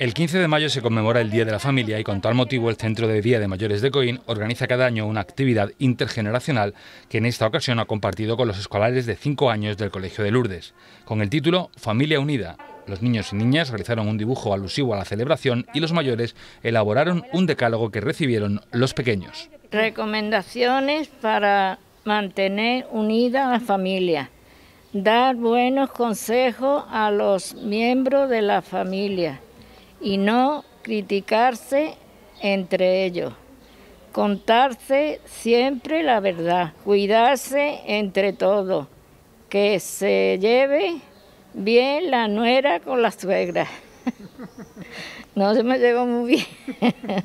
El 15 de mayo se conmemora el Día de la Familia y con tal motivo el Centro de Día de Mayores de Coín organiza cada año una actividad intergeneracional que en esta ocasión ha compartido con los escolares de 5 años del Colegio de Lourdes, con el título Familia Unida. Los niños y niñas realizaron un dibujo alusivo a la celebración y los mayores elaboraron un decálogo que recibieron los pequeños. Recomendaciones para mantener unida la familia. Dar buenos consejos a los miembros de la familia y no criticarse entre ellos. Contarse siempre la verdad, cuidarse entre todos, que se lleve bien la nuera con la suegra. no se me lleva muy bien.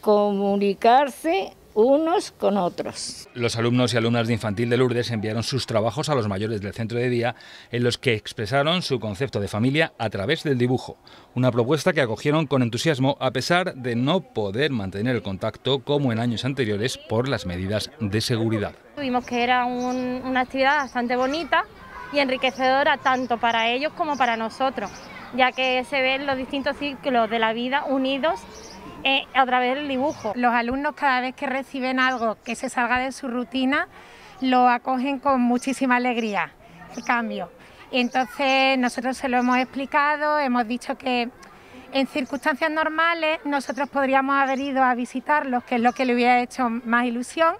Comunicarse unos con otros. Los alumnos y alumnas de Infantil de Lourdes enviaron sus trabajos a los mayores del centro de día en los que expresaron su concepto de familia a través del dibujo, una propuesta que acogieron con entusiasmo a pesar de no poder mantener el contacto como en años anteriores por las medidas de seguridad. Vimos que era una actividad bastante bonita y enriquecedora tanto para ellos como para nosotros, ya que se ven los distintos ciclos de la vida unidos eh, a través del dibujo. Los alumnos cada vez que reciben algo que se salga de su rutina, lo acogen con muchísima alegría, el cambio. entonces nosotros se lo hemos explicado, hemos dicho que en circunstancias normales nosotros podríamos haber ido a visitarlos, que es lo que le hubiera hecho más ilusión,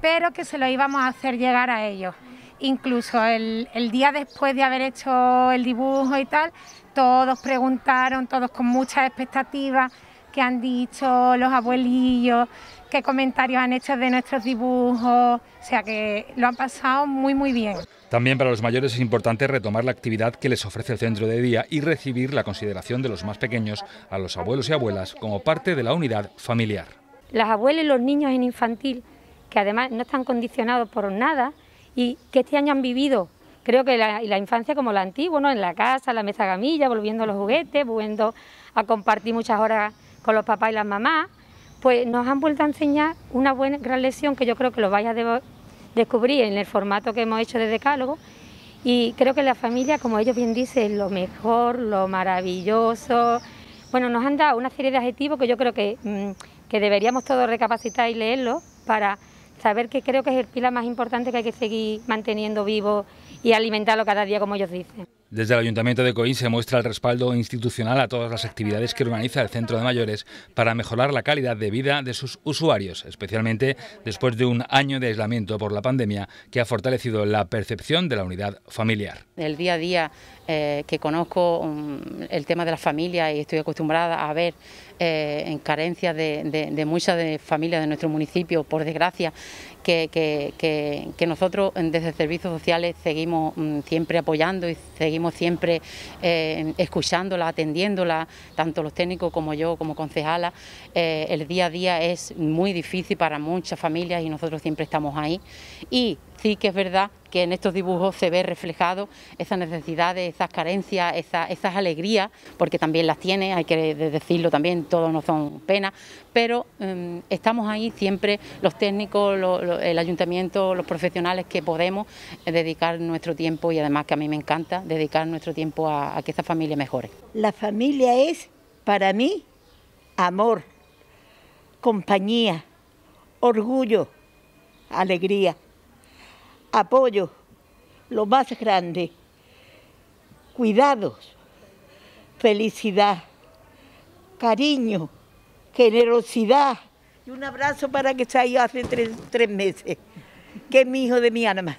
pero que se lo íbamos a hacer llegar a ellos. Incluso el, el día después de haber hecho el dibujo y tal, todos preguntaron, todos con muchas expectativas qué han dicho los abuelillos, qué comentarios han hecho de nuestros dibujos, o sea que lo han pasado muy muy bien. También para los mayores es importante retomar la actividad que les ofrece el centro de día y recibir la consideración de los más pequeños, a los abuelos y abuelas, como parte de la unidad familiar. Las abuelas y los niños en infantil, que además no están condicionados por nada y que este año han vivido creo que la, la infancia como la antigua, ¿no? en la casa, la mesa gamilla, volviendo a los juguetes, volviendo a compartir muchas horas con los papás y las mamás, pues nos han vuelto a enseñar una buena gran lección que yo creo que lo vais a descubrir en el formato que hemos hecho de decálogo. Y creo que la familia, como ellos bien dicen, lo mejor, lo maravilloso. Bueno, nos han dado una serie de adjetivos que yo creo que, mm, que deberíamos todos recapacitar y leerlos para saber que creo que es el pilar más importante que hay que seguir manteniendo vivo y alimentarlo cada día, como ellos dicen. Desde el Ayuntamiento de Coín se muestra el respaldo institucional a todas las actividades que organiza el Centro de Mayores para mejorar la calidad de vida de sus usuarios, especialmente después de un año de aislamiento por la pandemia que ha fortalecido la percepción de la unidad familiar. El día a día eh, que conozco um, el tema de la familia y estoy acostumbrada a ver eh, en carencias de, muchas de familias de nuestro municipio, por desgracia, que, nosotros desde servicios sociales seguimos mm, siempre apoyando y seguimos siempre eh, escuchándola, atendiéndola, tanto los técnicos como yo como concejala. Eh, el día a día es muy difícil para muchas familias y nosotros siempre estamos ahí. Y sí que es verdad que en estos dibujos se ve reflejado esas necesidades, esas carencias, esas, alegrías, porque también las tiene, hay que decirlo también, todos no son penas, pero em, estamos ahí siempre los técnicos, el ayuntamiento, los profesionales que podemos dedicar nuestro tiempo y además que a mí me encanta dedicar nuestro tiempo a que esta familia mejore. La familia es para mí amor, compañía, orgullo, alegría apoyo, lo más grande, cuidados, felicidad, cariño, generosidad y un abrazo para que se haya hace tres, meses, que es mi hijo de mi alma.